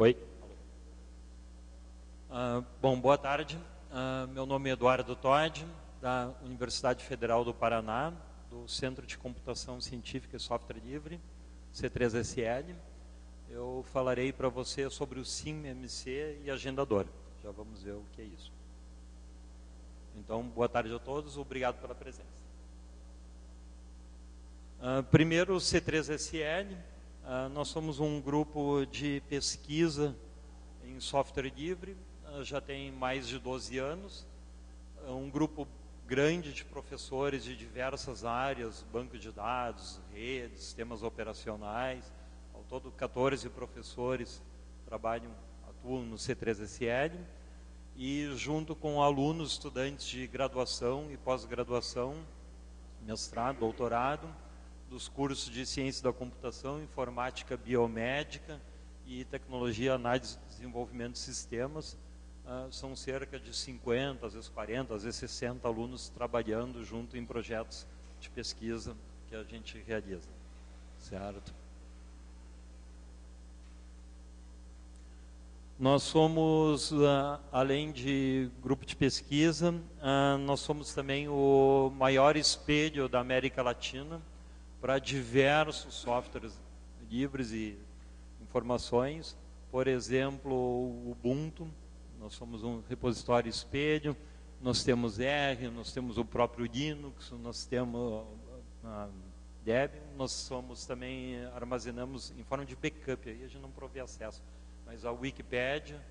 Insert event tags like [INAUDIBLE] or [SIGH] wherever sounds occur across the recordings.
Oi. Uh, bom, boa tarde. Uh, meu nome é Eduardo Todd, da Universidade Federal do Paraná, do Centro de Computação Científica e Software Livre, C3SL. Eu falarei para você sobre o SIM-MC e agendador. Já vamos ver o que é isso. Então, boa tarde a todos, obrigado pela presença. Uh, primeiro, o C3SL. Uh, nós somos um grupo de pesquisa em software livre, uh, já tem mais de 12 anos. É um grupo grande de professores de diversas áreas, banco de dados, redes, sistemas operacionais. Ao todo, 14 professores trabalham, atuam no C3SL. E junto com alunos, estudantes de graduação e pós-graduação, mestrado, doutorado, dos cursos de ciência da computação, informática biomédica e tecnologia, análise e desenvolvimento de sistemas. Uh, são cerca de 50, às vezes 40, às vezes 60 alunos trabalhando junto em projetos de pesquisa que a gente realiza. Certo? Nós somos, uh, além de grupo de pesquisa, uh, nós somos também o maior espelho da América Latina para diversos softwares livres e informações. Por exemplo, o Ubuntu, nós somos um repositório espelho, nós temos R, nós temos o próprio Linux, nós temos a Debian, nós somos também, armazenamos em forma de backup, aí a gente não provê acesso, mas a Wikipédia,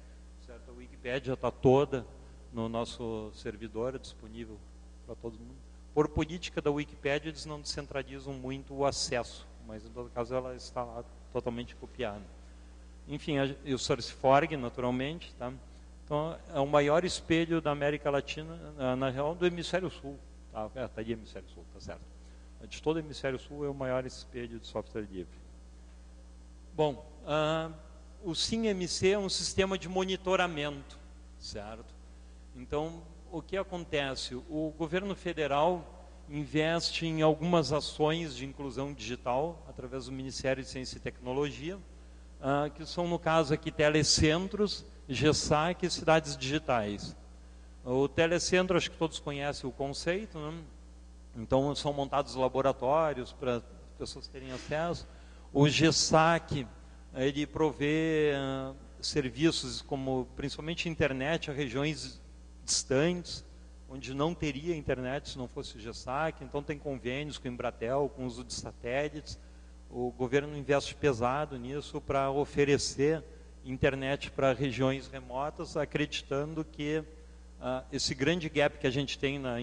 certo? a Wikipédia está toda no nosso servidor, disponível para todo mundo. Por política da Wikipédia, eles não descentralizam muito o acesso, mas em todo caso ela está lá totalmente copiada. Enfim, o SourceForge, naturalmente, tá? Então, é o maior espelho da América Latina, na real, do Hemisfério Sul. Tá, é, tá aí Hemisfério Sul, tá certo. De todo o Hemisfério Sul é o maior espelho de software livre. Bom, uh, o SIM-MC é um sistema de monitoramento, certo? Então, o que acontece? O governo federal investe em algumas ações de inclusão digital através do Ministério de Ciência e Tecnologia, uh, que são, no caso aqui, telecentros, GESAC e cidades digitais. O telecentro, acho que todos conhecem o conceito, né? então são montados laboratórios para as pessoas terem acesso. O GESAC, ele provê uh, serviços como, principalmente internet, a regiões distantes, onde não teria internet se não fosse o GESAC, então tem convênios com o Embratel, com o uso de satélites. O governo investe pesado nisso para oferecer internet para regiões remotas, acreditando que uh, esse grande gap que a gente tem na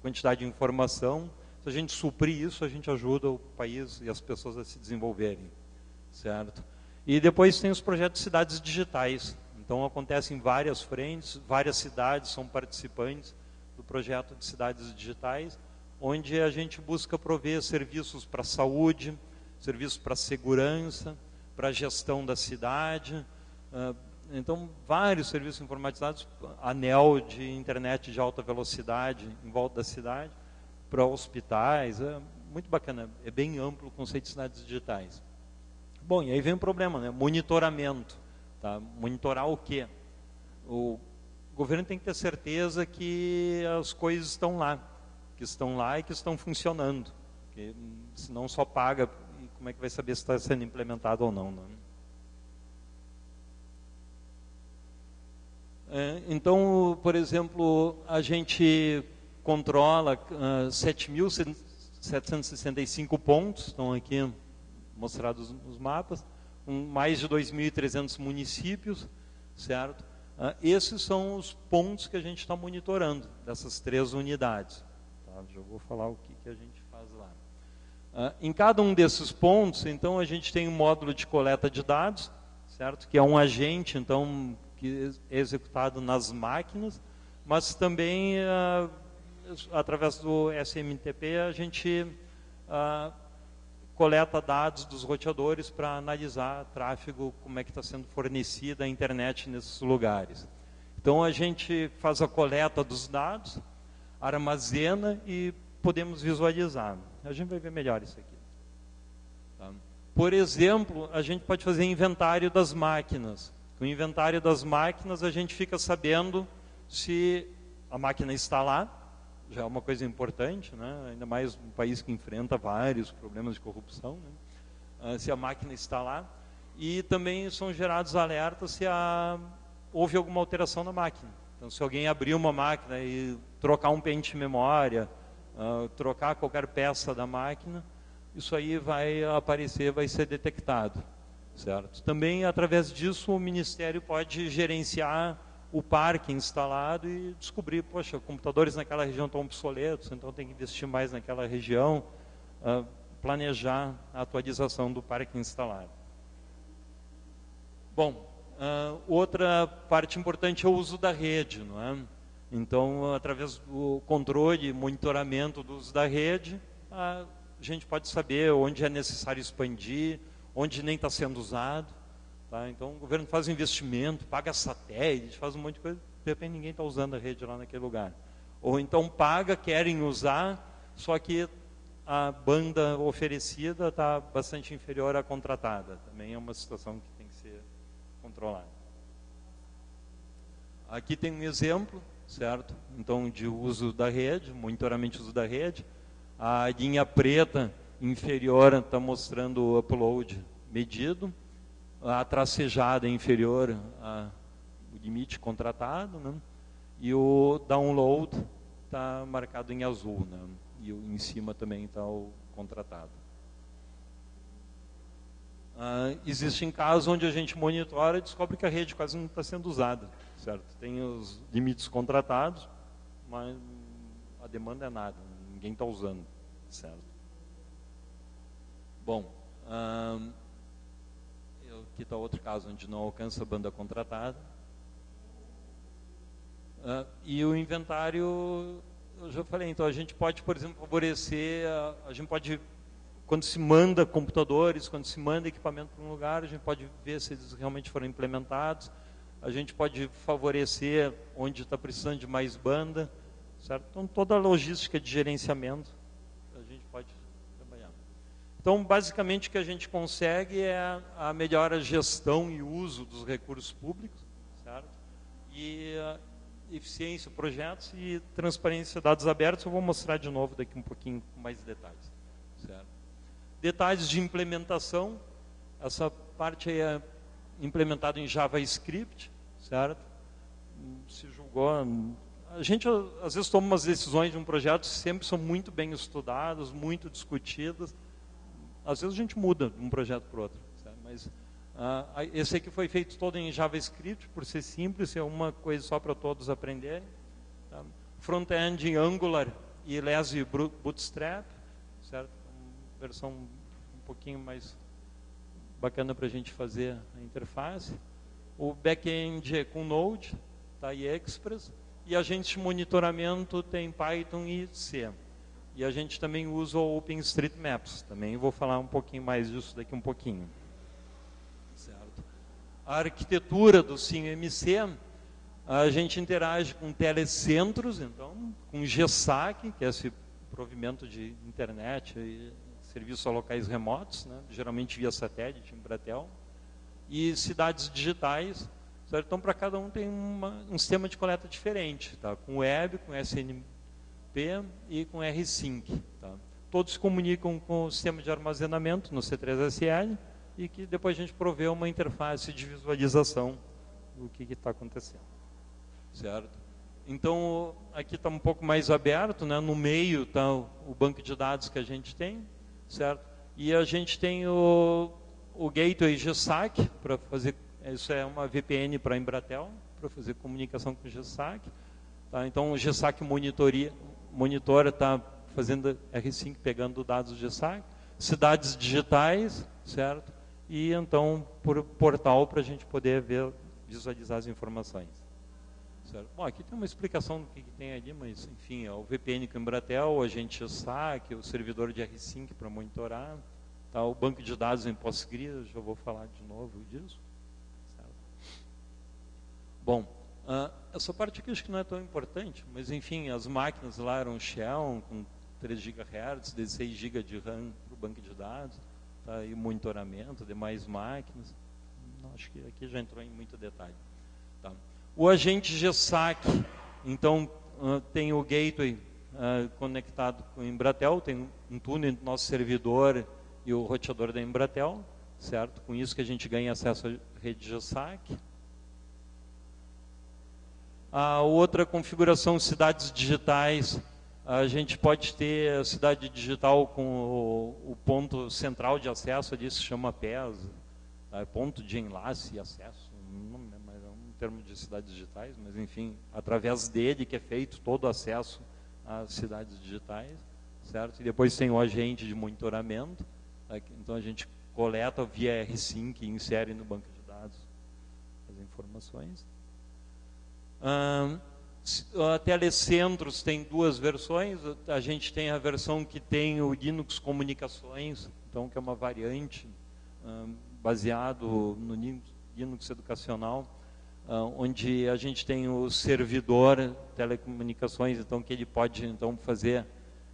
quantidade de informação, se a gente suprir isso, a gente ajuda o país e as pessoas a se desenvolverem, certo? E depois tem os projetos de cidades digitais, então acontece em várias frentes, várias cidades são participantes do projeto de cidades digitais, onde a gente busca prover serviços para saúde, serviços para segurança, para gestão da cidade. Ah, então, vários serviços informatizados, anel de internet de alta velocidade em volta da cidade, para hospitais, é muito bacana, é bem amplo o conceito de cidades digitais. Bom, e aí vem o problema, né? monitoramento. Tá? Monitorar o quê? O governo tem que ter certeza que as coisas estão lá, que estão lá e que estão funcionando. Porque, senão só paga, e como é que vai saber se está sendo implementado ou não? Né? É, então, por exemplo, a gente controla uh, ah, 7.765 pontos, estão aqui mostrados nos mapas, com mais de 2.300 municípios, certo? Uh, esses são os pontos que a gente está monitorando, dessas três unidades. Tá? Já vou falar o que, que a gente faz lá. Uh, em cada um desses pontos, então, a gente tem um módulo de coleta de dados, certo? Que é um agente, então, que é executado nas máquinas, mas também, uh, através do SMTP, a gente coleta dados dos roteadores para analisar tráfego, como é que está sendo fornecida a internet nesses lugares. Então a gente faz a coleta dos dados, armazena e podemos visualizar. A gente vai ver melhor isso aqui. Tá? Por exemplo, a gente pode fazer inventário das máquinas. Com o inventário das máquinas, a gente fica sabendo se a máquina está lá, já é uma coisa importante, né? ainda mais um país que enfrenta vários problemas de corrupção, né? uh, se a máquina está lá. E também são gerados alertas se a, houve alguma alteração na máquina. Então, se alguém abrir uma máquina e trocar um pente de memória, uh, trocar qualquer peça da máquina, isso aí vai aparecer, vai ser detectado. Certo? Também, através disso, o Ministério pode gerenciar o parque instalado e descobrir, poxa, computadores naquela região estão obsoletos, então tem que investir mais naquela região, uh, planejar a atualização do parque instalado. Bom, uh, outra parte importante é o uso da rede, não é? Então, através do controle e monitoramento do uso da rede, a gente pode saber onde é necessário expandir, onde nem está sendo usado. Tá? Então, o governo faz investimento, paga satélite, faz um monte de coisa, de repente ninguém está usando a rede lá naquele lugar. Ou então paga, querem usar, só que a banda oferecida está bastante inferior à contratada. Também é uma situação que tem que ser controlada. Aqui tem um exemplo, certo? Então, de uso da rede, monitoramento uso da rede. A linha preta inferior está mostrando o upload medido, a tracejada inferior ao limite contratado, né? e o download está marcado em azul, né? e em cima também está o contratado. Uh, existem casos onde a gente monitora e descobre que a rede quase não está sendo usada, certo? Tem os limites contratados, mas a demanda é nada, ninguém está usando, certo? Bom, hum, aqui está outro caso onde não alcança a banda contratada. Uh, e o inventário, eu já falei, então a gente pode, por exemplo, favorecer, a, a gente pode, quando se manda computadores, quando se manda equipamento para um lugar, a gente pode ver se eles realmente foram implementados, a gente pode favorecer onde está precisando de mais banda, certo? Então toda a logística de gerenciamento então, basicamente, o que a gente consegue é a melhor gestão e uso dos recursos públicos, certo? E eficiência, projetos e transparência, dados abertos. Eu vou mostrar de novo daqui um pouquinho com mais detalhes, certo? Detalhes de implementação. Essa parte é implementada em JavaScript, certo? Se julgou a gente às vezes toma umas decisões de um projeto sempre são muito bem estudadas, muito discutidas, às vezes a gente muda de um projeto para outro, mas uh, esse aqui foi feito todo em JavaScript, por ser simples, é uma coisa só para todos aprenderem. Tá? Front-end em Angular e Lazy Bootstrap, certo? Uma versão um pouquinho mais bacana para a gente fazer a interface. O back-end é com Node, tá? e Express. E agentes de monitoramento tem Python e C. E a gente também usa o OpenStreetMaps. Também vou falar um pouquinho mais disso daqui um pouquinho. Certo. A arquitetura do SIM-MC, a gente interage com telecentros, então, com GESAC, que é esse provimento de internet e serviços a locais remotos, né, geralmente via satélite, em Bratel, e cidades digitais. Certo? Então, para cada um tem uma, um sistema de coleta diferente, tá? com web, com E com R-Sync. Tá? Todos comunicam com o sistema de armazenamento no C3SL e que depois a gente provê uma interface de visualização do que está acontecendo. Certo? Então, aqui está um pouco mais aberto, né? no meio está o banco de dados que a gente tem, certo? E a gente tem o, o gateway GSAC, para fazer, isso é uma VPN para a Embratel, para fazer comunicação com o GSAC. Tá? Então, o GSAC monitoria, monitora está fazendo R5, pegando dados de GSAC, cidades digitais, certo? E então por portal para a gente poder ver, visualizar as informações. Certo? Bom, aqui tem uma explicação do que, que tem ali, mas enfim, é o VPN com Embratel, o agente GSAC, o servidor de R5 para monitorar, tá? o banco de dados em PostgreSQL, já vou falar de novo disso. Certo? Bom, Uh, essa parte aqui acho que não é tão importante, mas enfim, as máquinas lá eram Shell com 3 GHz, 16 GB de RAM para o banco de dados, tá, e monitoramento, demais máquinas. acho que aqui já entrou em muito detalhe. Tá. O agente GSAC, então, uh, tem o gateway uh, conectado com o Embratel, tem um túnel entre o nosso servidor e o roteador da Embratel, certo? Com isso que a gente ganha acesso à rede GSAC. A outra configuração, cidades digitais, a gente pode ter a cidade digital com o, o ponto central de acesso, disso se chama PES, tá? ponto de enlace e acesso, não é um termo de cidades digitais, mas enfim, através dele que é feito todo o acesso às cidades digitais, certo? E depois tem o agente de monitoramento, tá? então a gente coleta via R5 e insere no banco de dados as informações. Uh, a Telecentros tem duas versões. A gente tem a versão que tem o Linux Comunicações, então que é uma variante uh, baseado no Linux Educacional, uh, onde a gente tem o servidor telecomunicações, então que ele pode então fazer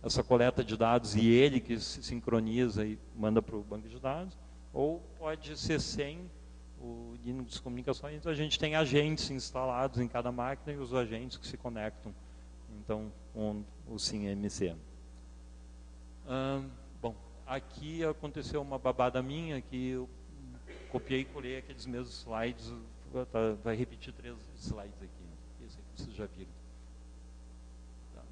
essa coleta de dados e ele que se sincroniza e manda para o banco de dados, ou pode ser sem o Linux Comunicações, a gente tem agentes instalados em cada máquina e os agentes que se conectam então com o SIM-MC. bom, aqui aconteceu uma babada minha que eu copiei e colei aqueles mesmos slides, tá, vai repetir três slides aqui, esse aqui vocês já viram. Tá.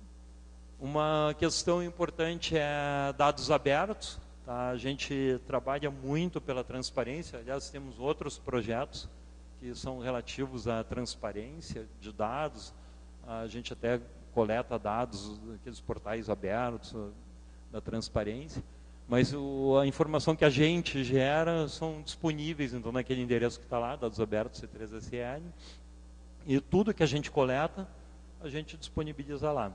Uma questão importante é dados abertos? A gente trabalha muito pela transparência, aliás, temos outros projetos que são relativos à transparência de dados. A gente até coleta dados daqueles portais abertos da transparência, mas o, a informação que a gente gera são disponíveis então naquele endereço que está lá, dados abertos C3SL, e tudo que a gente coleta, a gente disponibiliza lá.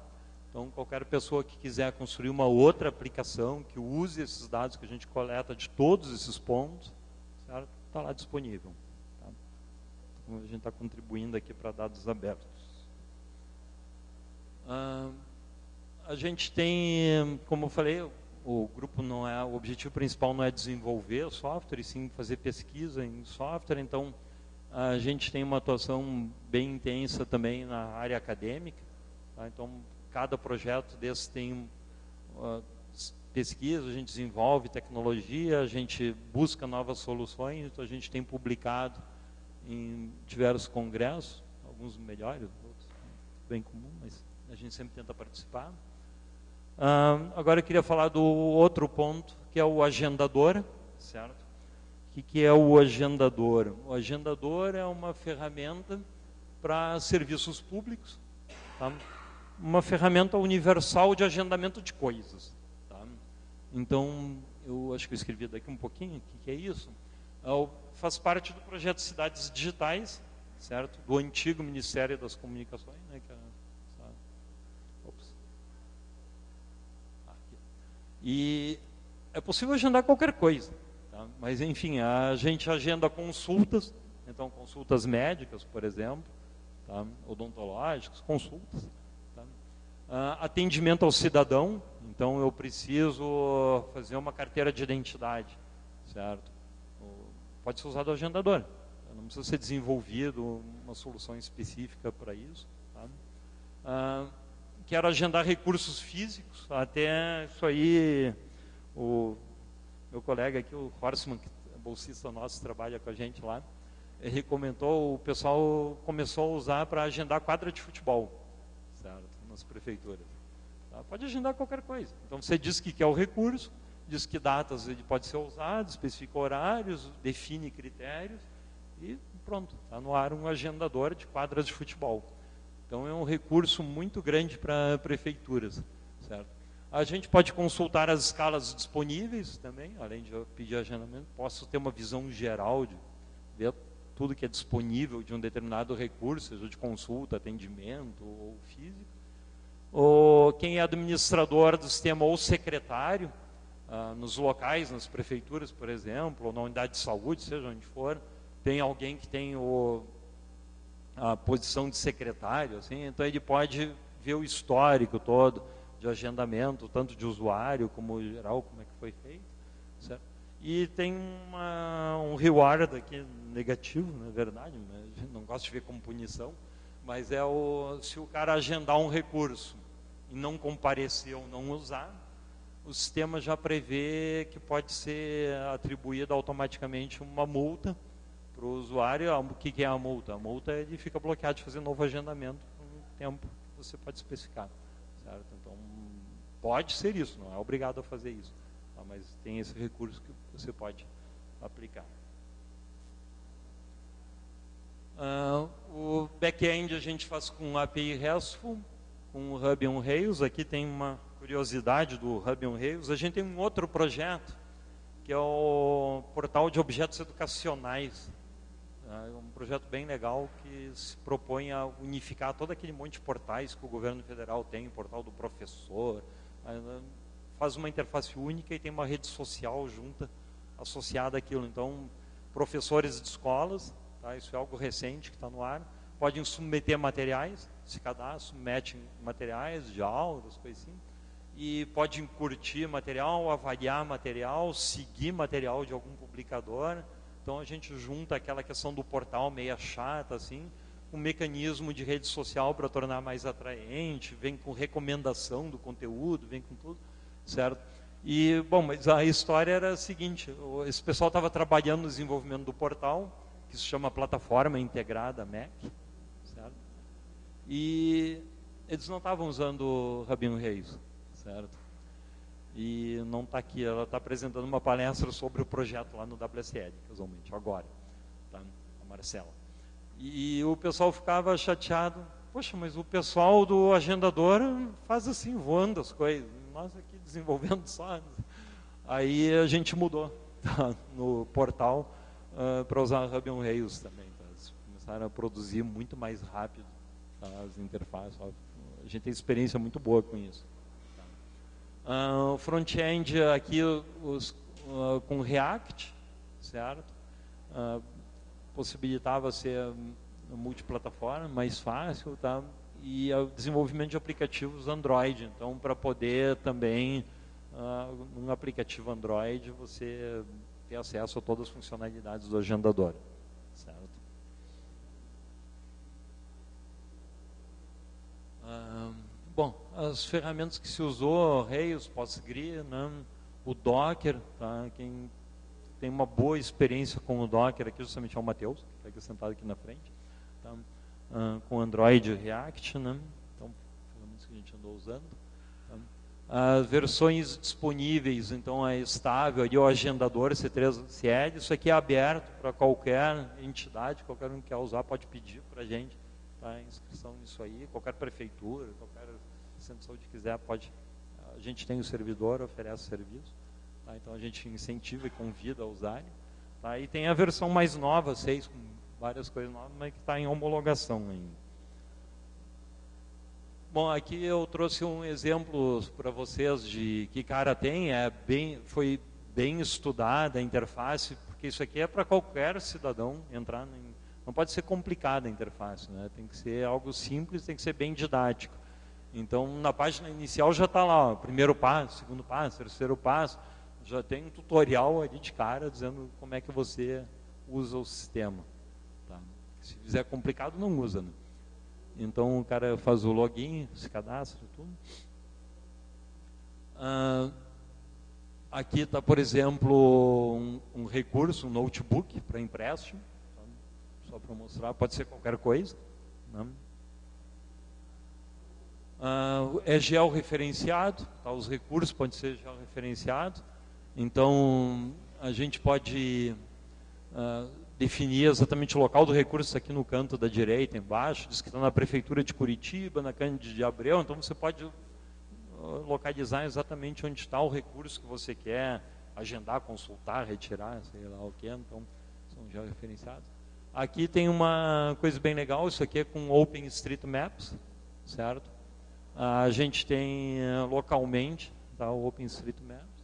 Então, qualquer pessoa que quiser construir uma outra aplicação que use esses dados que a gente coleta de todos esses pontos, está lá disponível. Tá? Então, a gente está contribuindo aqui para dados abertos. Ah, a gente tem, como eu falei, o grupo não é, o objetivo principal não é desenvolver software, e sim fazer pesquisa em software. Então, a gente tem uma atuação bem intensa também na área acadêmica. Tá? Então, cada projeto desse tem uh, pesquisa, a gente desenvolve tecnologia, a gente busca novas soluções, então a gente tem publicado em diversos congressos, alguns melhores, outros bem comum, mas a gente sempre tenta participar. Uh, agora eu queria falar do outro ponto, que é o agendador, certo? O que, que é o agendador? O agendador é uma ferramenta para serviços públicos, tá? Uma ferramenta universal de agendamento de coisas. Tá? Então, eu acho que eu escrevi daqui um pouquinho, o que, que é isso? É, faz parte do projeto Cidades Digitais, certo? Do antigo Ministério das Comunicações, né? Que é, E é possível agendar qualquer coisa, tá? mas enfim, a gente agenda consultas, então consultas médicas, por exemplo, tá? odontológicas, consultas, Uh, atendimento ao cidadão, então eu preciso fazer uma carteira de identidade, certo? Pode ser usado o agendador, não precisa ser desenvolvido uma solução específica para isso. Tá? Uh, quero agendar recursos físicos, até isso aí, o meu colega aqui, o Horstman, que é bolsista nosso, trabalha com a gente lá, ele comentou, o pessoal começou a usar para agendar quadra de futebol? Nas prefeituras. Tá? Pode agendar qualquer coisa. Então você diz que quer o recurso, diz que datas ele pode ser usado, especifica horários, define critérios e pronto, está no ar um agendador de quadras de futebol. Então é um recurso muito grande para prefeituras, certo? A gente pode consultar as escalas disponíveis também, além de pedir agendamento, posso ter uma visão geral de ver tudo que é disponível de um determinado recurso, seja de consulta, atendimento ou físico ou quem é administrador do sistema ou secretário, ah, nos locais, nas prefeituras, por exemplo, ou na unidade de saúde, seja onde for, tem alguém que tem o, a posição de secretário, assim, então ele pode ver o histórico todo de agendamento, tanto de usuário como geral, como é que foi feito. Certo? E tem uma, um reward aqui negativo, na verdade, não gosto de ver como punição, mas é o, se o cara agendar um recurso não comparecer ou não usar, o sistema já prevê que pode ser atribuída automaticamente uma multa para o usuário. O que é a multa? A multa é de fica bloqueado de fazer novo agendamento no tempo que você pode especificar. Certo? Então, pode ser isso, não é obrigado a fazer isso. Tá? Mas tem esse recurso que você pode aplicar. Uh, o back-end a gente faz com API RESTful, com o Hub on Rails. Aqui tem uma curiosidade do Hub on Rails. A gente tem um outro projeto, que é o portal de objetos educacionais. É um projeto bem legal que se propõe a unificar todo aquele monte de portais que o governo federal tem, o portal do professor, faz uma interface única e tem uma rede social junta, associada àquilo. Então, professores de escolas Tá? Isso é algo recente que está no ar. Podem submeter materiais, se cadastram, submetem materiais de aulas, coisas assim. E podem curtir material, avaliar material, seguir material de algum publicador. Então a gente junta aquela questão do portal meia chata, assim, um mecanismo de rede social para tornar mais atraente, vem com recomendação do conteúdo, vem com tudo, certo? E, bom, mas a história era a seguinte, esse pessoal estava trabalhando no desenvolvimento do portal, que se chama Plataforma Integrada certo? E eles não estavam usando o Rabino Reis, certo? E não está aqui, ela está apresentando uma palestra sobre o projeto lá no WSL, casualmente, agora, tá? a Marcela. E, o pessoal ficava chateado, poxa, mas o pessoal do agendador faz assim, voando as coisas, nós aqui desenvolvendo só. [LAUGHS] Aí a gente mudou tá? no portal, uh, para usar Ruby on Rails também. Tá? Eles começaram a produzir muito mais rápido? As interfaces. A gente tem experiência muito boa com isso. Uh, front-end aqui os, uh, com React, certo? Uh, possibilitava ser multiplataforma, mais fácil, tá? E o desenvolvimento de aplicativos Android. Então, para poder também, uh, num aplicativo Android, você ter acesso a todas as funcionalidades do agendador. Certo? Ah, bom, as ferramentas que se usou, Rails, PostgreSQL, né, o Docker, tá? quem tem uma boa experiência com o Docker aqui justamente é o Matheus, que está sentado aqui na frente, tá? Ah, com Android React, né? então, ferramentas que a gente andou usando as versões disponíveis, então é estável, ali o agendador C3CL, isso aqui é aberto para qualquer entidade, qualquer um que quer usar pode pedir para a gente, tá, inscrição nisso aí, qualquer prefeitura, qualquer centro de saúde quiser, pode, a gente tem o servidor, oferece serviço, tá, então a gente incentiva e convida a usarem, tá, e tem a versão mais nova, 6, com várias coisas novas, mas que está em homologação ainda. Bom, aqui eu trouxe um exemplo para vocês de que cara tem, é bem, foi bem estudada a interface, porque isso aqui é para qualquer cidadão entrar, em, não pode ser complicada a interface, né? tem que ser algo simples, tem que ser bem didático. Então, na página inicial já está lá, ó, primeiro passo, segundo passo, terceiro passo, já tem um tutorial ali de cara dizendo como é que você usa o sistema. Tá? Se fizer complicado, não usa. Né? Então o cara faz o login, se cadastra, tudo. Ah, aqui está, por exemplo, um, um, recurso, um notebook para empréstimo. Para mostrar, pode ser qualquer coisa. Né? Ah, é georreferenciado, tá? os recursos podem ser georreferenciados. Então, a gente pode uh, definir exatamente o local do recurso aqui no canto da direita, embaixo, diz que está na prefeitura de Curitiba, na Cândido de Abreu, então você pode uh, localizar exatamente onde está o recurso que você quer agendar, consultar, retirar, sei lá o que, então são já referenciados. Aqui tem uma coisa bem legal, isso aqui é com OpenStreetMaps, certo? A gente tem uh, localmente tá, o OpenStreetMaps.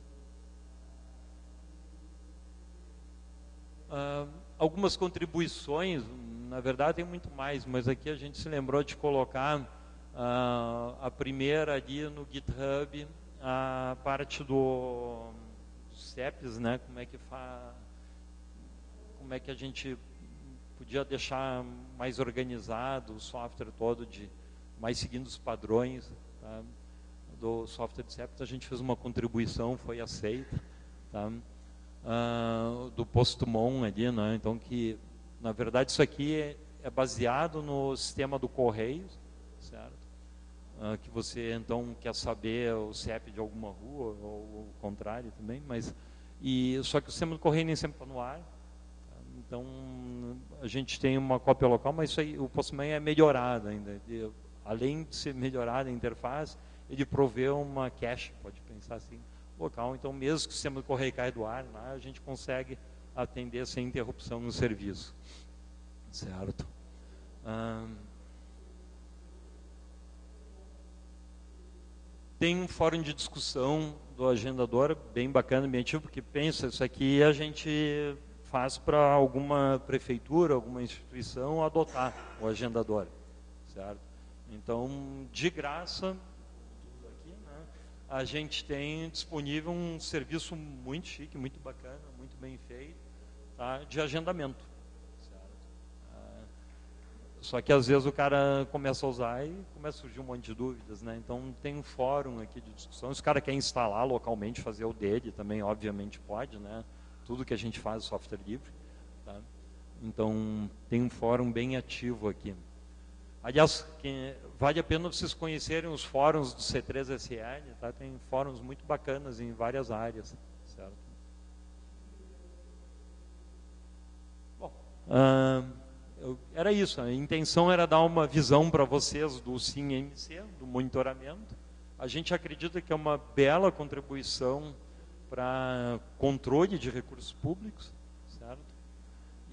Uh, algumas contribuições, na verdade tem muito mais, mas aqui a gente se lembrou de colocar uh, a primeira ali no GitHub, a parte do CEPs, né? Como é que fa... como é que a gente podia deixar mais organizado o software todo de mais seguindo os padrões tá? do software de CEPs. A gente fez uma contribuição, foi aceita, tá? Uh, do Postumon ali, né? Então que na verdade isso aqui é, é baseado no sistema do correio, certo? Uh, que você então quer saber o CEP de alguma rua ou o contrário também, mas e só que o sistema do correio nem sempre está no ar. Então a gente tem uma cópia local, mas isso aí o Postman é melhorado ainda. De, além de ser melhorada a interface, ele provê uma cache, pode pensar assim, local. Então mesmo que o sistema do correio caia do ar, lá, a gente consegue atender sem interrupção no serviço, certo? Tem um fórum de discussão do agendador, bem bacana, bem ativo, porque pensa, isso aqui a gente faz para alguma prefeitura, alguma instituição adotar o agendador, certo? Então, de graça, aqui, né, a gente tem disponível um serviço muito chique, muito bacana, muito bem feito, tá, de agendamento. Só que às vezes o cara começa a usar e começa a surgir um monte de dúvidas, né? Então tem um fórum aqui de discussão. Se o cara quer instalar localmente, fazer o dele também, obviamente pode, né? Tudo que a gente faz software livre, tá? Então tem um fórum bem ativo aqui. Aliás, quem, vale a pena vocês conhecerem os fóruns do C3SL, tá? Tem fóruns muito bacanas em várias áreas, certo? Bom, eu, era isso, a intenção era dar uma visão para vocês do SIM-MC, do monitoramento. A gente acredita que é uma bela contribuição para controle de recursos públicos, certo?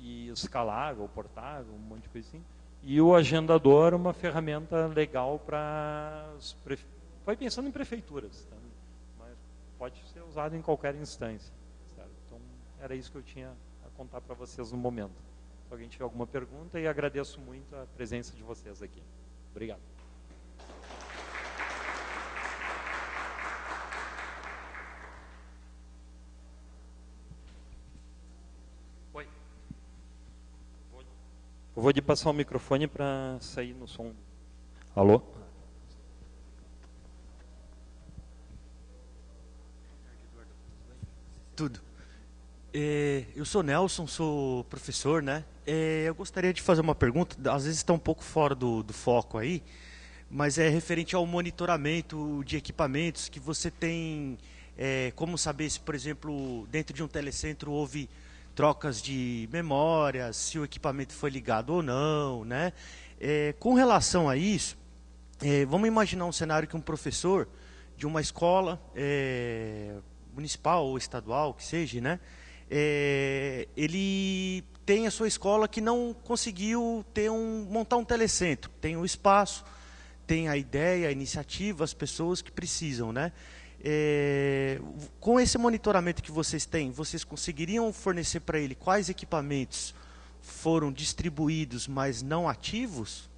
E escalável, portável, um monte de coisa assim. E o agendador, uma ferramenta legal para... Prefe... Foi pensando em prefeituras, tá? mas pode ser usado em qualquer instância. Certo? Então, era isso que eu tinha a contar para vocês no momento. Se alguém tiver alguma pergunta, e agradeço muito a presença de vocês aqui. Obrigado. Oi. Eu vou de passar o microfone para sair no som. Alô? Tudo. É, eu sou Nelson, sou professor, né? É, eu gostaria de fazer uma pergunta, às vezes está um pouco fora do, do, foco aí, mas é referente ao monitoramento de equipamentos que você tem, é, como saber se, por exemplo, dentro de um telecentro houve trocas de memórias, se o equipamento foi ligado ou não, né? É, com relação a isso, é, vamos imaginar um cenário que um professor de uma escola é, municipal ou estadual, que seja, né? é, ele tem a sua escola que não conseguiu ter um, montar um telecentro. Tem o espaço, tem a ideia, a iniciativa, as pessoas que precisam, né? É, com esse monitoramento que vocês têm, vocês conseguiriam fornecer para ele quais equipamentos foram distribuídos, mas não ativos?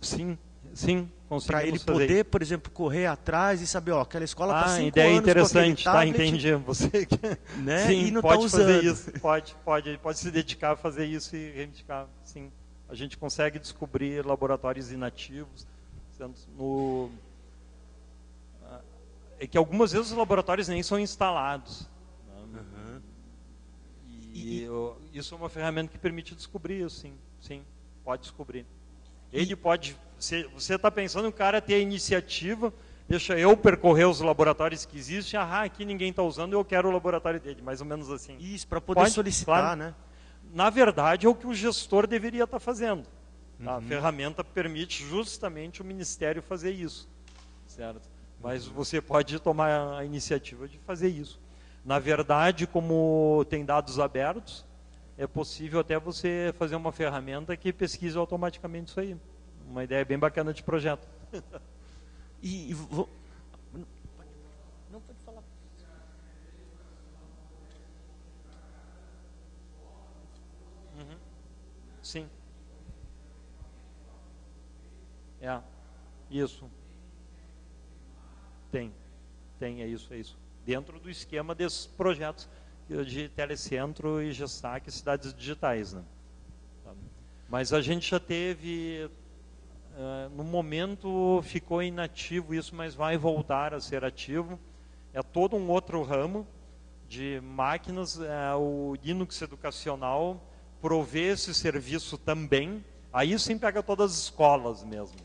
Sim, Sim, Para ele poder, fazer. por exemplo, correr atrás e saber, ó, aquela escola ah, tá cinco ideia anos interessante, tá, entendi. [LAUGHS] Você né? sim, e não pode tá usando. fazer isso, pode, pode, pode se dedicar a fazer isso e reivindicar, sim. A gente consegue descobrir laboratórios inativos, no é que algumas vezes os laboratórios nem são instalados. Né? Uhum. E, e, isso é uma ferramenta que permite descobrir isso, sim, sim, pode descobrir. Ele pode você está pensando o cara ter a iniciativa, deixa eu percorrer os laboratórios que existem, ah, aqui ninguém está usando, eu quero o laboratório dele, mais ou menos assim. Isso, para poder Pode, solicitar, claro. né? Na verdade, é o que o gestor deveria estar tá fazendo. Tá? Uhum. A ferramenta permite justamente o Ministério fazer isso, certo? Mas uhum. você pode tomar a iniciativa de fazer isso. Na verdade, como tem dados abertos, é possível até você fazer uma ferramenta que pesquise automaticamente isso aí uma ideia bem bacana de projeto. [LAUGHS] e, e vou... Não pode falar. Uhum. Sim. É. Isso. Tem. Tem, é isso, é isso. dentro do esquema desses projetos de telecentro e gestaque cidades digitais. Né? Mas a gente já teve, uh, no momento ficou inativo isso, mas vai voltar a ser ativo. É todo um outro ramo de máquinas, é, o Linux educacional provê esse serviço também, aí sim pega todas as escolas mesmo.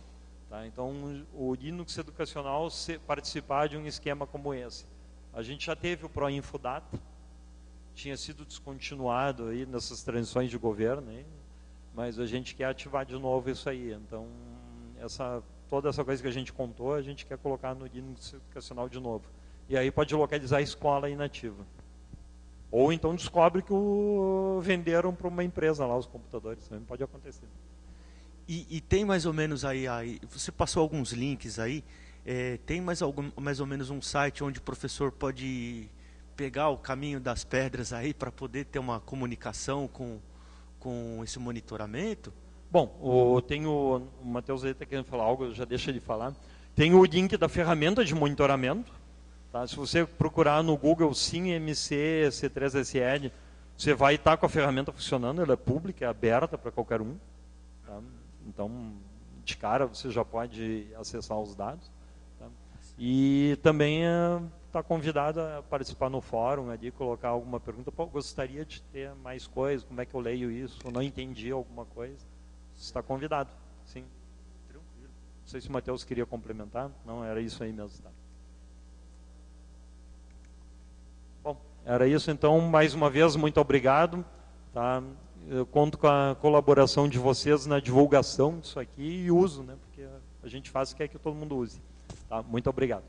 Tá? Então, o Linux educacional participar de um esquema como esse. A gente já teve o ProInfodata, tinha sido descontinuado aí nessas transições de governo, aí, mas a gente quer ativar de novo isso aí. Então, essa, toda essa coisa que a gente contou, a gente quer colocar no Linux educacional de novo. E aí pode localizar a escola inativa. Ou então descobre que o venderam para uma empresa lá os computadores. Também pode acontecer. E, e, tem mais ou menos aí, aí, você passou alguns links aí, é, tem mais, algum, mais ou menos um site onde o professor pode pegar o caminho das pedras aí para poder ter uma comunicação com, com esse monitoramento? Bom, o, tem o, o Matheus aí está querendo falar algo, já deixa ele falar. Tem o link da ferramenta de monitoramento. Tá? Se você procurar no Google SimMC C3SL, você vai estar com a ferramenta funcionando, ela é pública, é aberta para qualquer um. Tá? Então, de cara, você já pode acessar os dados. Tá? E também está convidado a participar no fórum ali, colocar alguma pergunta. Pô, gostaria de ter mais coisas, como é que eu leio isso? Eu não entendi alguma coisa. Está convidado, sim. Tranquilo. Não sei se o Matheus queria complementar. Não, era isso aí mesmo. Tá? Bom, era isso. Então, mais uma vez, muito obrigado. Tá? Eu conto com a colaboração de vocês na divulgação disso aqui e uso, né? porque a gente faz o que é que todo mundo use. Tá? Muito obrigado.